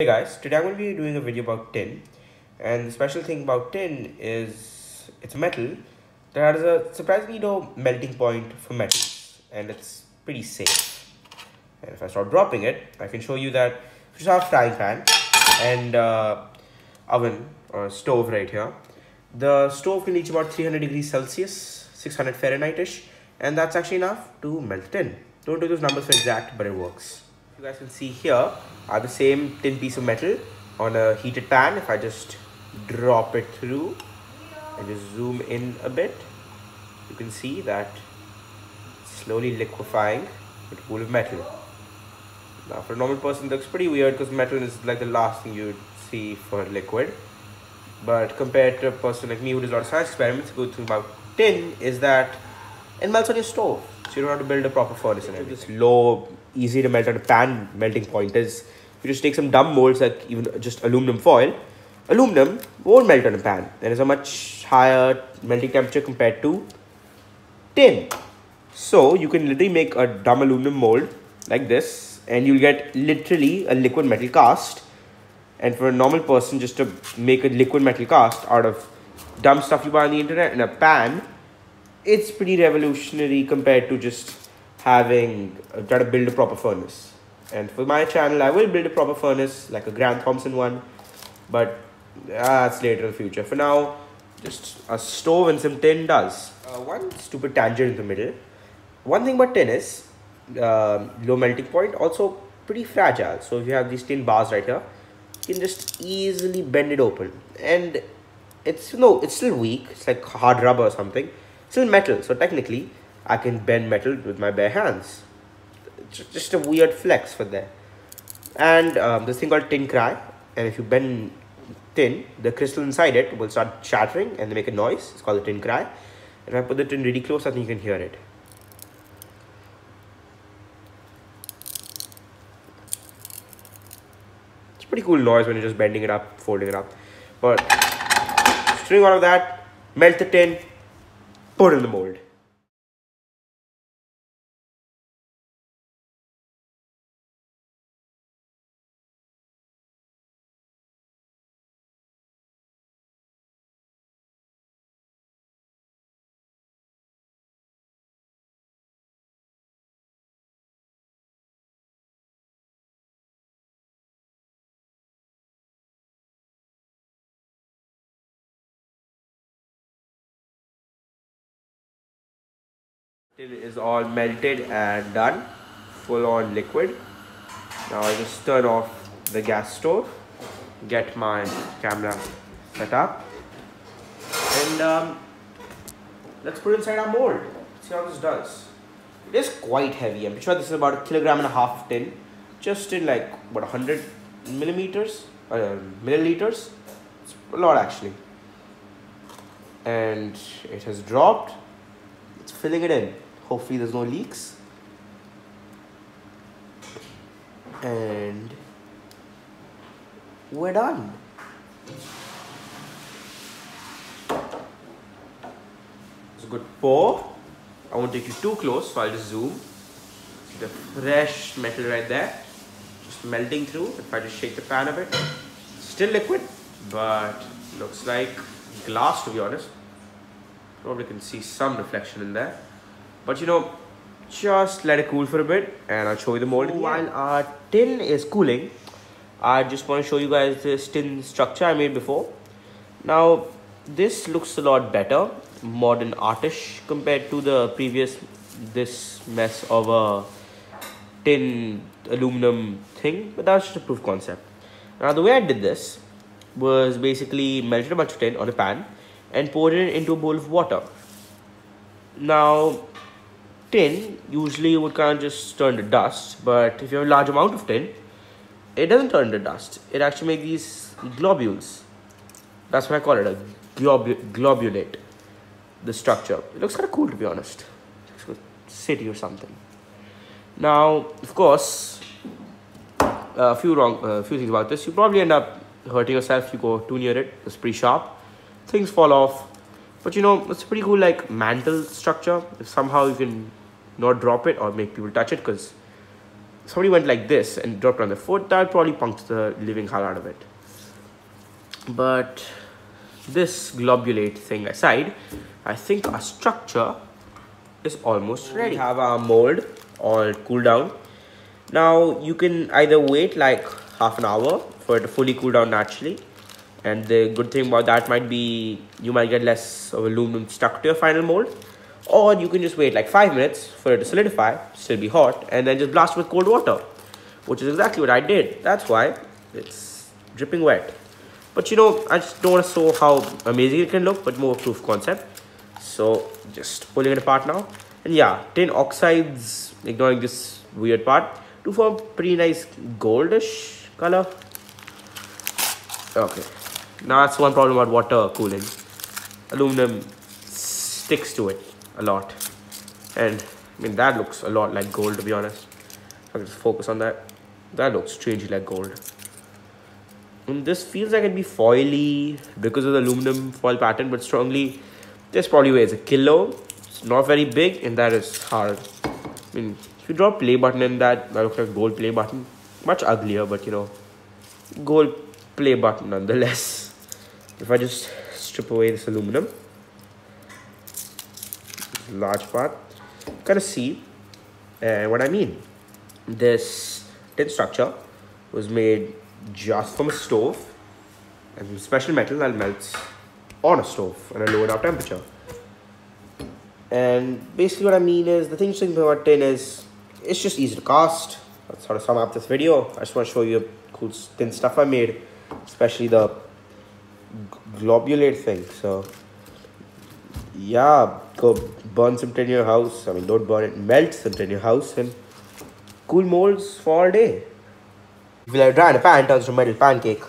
Hey guys, today I'm going to be doing a video about tin and the special thing about tin is it's a metal that has a surprisingly low melting point for metals and it's pretty safe. And if I start dropping it, I can show you that if you have a frying pan and uh, oven or stove right here, the stove can reach about 300 degrees Celsius, 600 Fahrenheit-ish and that's actually enough to melt tin. Don't do those numbers for exact, but it works. You guys can see here are the same tin piece of metal on a heated pan. If I just drop it through and just zoom in a bit, you can see that slowly liquefying with a pool of metal. Now for a normal person, looks pretty weird because metal is like the last thing you'd see for liquid. But compared to a person like me who does a lot of science experiments, good thing about tin is that it melts on your stove. So you don't have to build a proper furnace and everything. Low, easy to melt on a pan melting point is you just take some dumb molds like even just aluminum foil. Aluminum won't melt on a pan. There is a much higher melting temperature compared to tin. So you can literally make a dumb aluminum mold like this and you'll get literally a liquid metal cast. And for a normal person just to make a liquid metal cast out of dumb stuff you buy on the internet in a pan it's pretty revolutionary compared to just having uh, try to build a proper furnace. And for my channel i will build a proper furnace like a grant thompson one but that's later in the future. For now just a stove and some tin does. Uh, one stupid tangent in the middle. One thing about tin is uh, low melting point also pretty fragile. So if you have these tin bars right here you can just easily bend it open. And it's no it's still weak. It's like hard rubber or something still metal so technically I can bend metal with my bare hands. Just a weird flex for there and um, this thing called tin cry and if you bend tin the crystal inside it will start shattering and they make a noise. It's called the tin cry. And if I put the tin really close I think you can hear it. It's pretty cool noise when you're just bending it up folding it up. But string all of that melt the tin put in the mold. Till it is all melted and done full on liquid. Now I just turn off the gas stove get my camera set up and um, let's put it inside our mold. See how this does. It is quite heavy. I'm sure this is about a kilogram and a half of tin. Just in like what 100 millimeters? Uh, milliliters? It's a lot actually. And it has dropped. It's filling it in hopefully there's no leaks. And we're done. It's a good pour. I won't take you too close so I'll just zoom. The fresh metal right there. Just melting through. If I just shake the pan a bit. Still liquid but looks like glass to be honest. Probably can see some reflection in there but you know just let it cool for a bit and I'll show you the mold. Oh, While our tin is cooling I just want to show you guys this tin structure I made before. Now this looks a lot better modern artish compared to the previous this mess of a tin aluminum thing but that's just a proof concept. Now the way I did this was basically melted a bunch of tin on a pan and poured it into a bowl of water. Now tin usually you would kind of just turn to dust but if you have a large amount of tin it doesn't turn to dust. It actually makes these globules. That's what i call it a globu globulate the structure. It looks kind of cool to be honest. It's like a city or something. Now of course a few wrong a uh, few things about this. You probably end up hurting yourself if you go too near it. It's pretty sharp. Things fall off. But you know it's pretty cool like mantle structure. If somehow you can not drop it or make people touch it because somebody went like this and dropped on the foot, that probably puncture the living hell out of it. But this globulate thing aside, I think our structure is almost ready. We have our mold all cooled down. Now you can either wait like half an hour for it to fully cool down naturally. And the good thing about that might be you might get less of aluminum stuck to your final mold. Or you can just wait like 5 minutes for it to solidify, still be hot, and then just blast with cold water. Which is exactly what I did. That's why it's dripping wet. But you know, I just don't want to show how amazing it can look, but more proof concept. So just pulling it apart now. And yeah, tin oxides, ignoring this weird part, to form pretty nice goldish color. Okay, now that's one problem about water cooling. Aluminum sticks to it a lot. And I mean, that looks a lot like gold to be honest. I'll just focus on that. That looks strangely like gold. And this feels like it'd be foily because of the aluminum foil pattern, but strongly, this probably weighs a kilo. It's not very big, and that is hard. I mean, if you draw play button in that, that looks like gold play button. Much uglier, but you know, gold play button nonetheless. If I just strip away this aluminum, large part, kind of see uh, what I mean. This tin structure was made just from a stove and special metal that melts on a stove at a low enough temperature. And basically what I mean is the thing to think about tin is it's just easy to cast. That's how to sum up this video. I just want to show you cool tin stuff I made, especially the globulate thing. So yeah, go burn some in your house. I mean, don't burn it, melt some in your house and cool molds for all day. If you it dry in a pan, turns to metal pancake.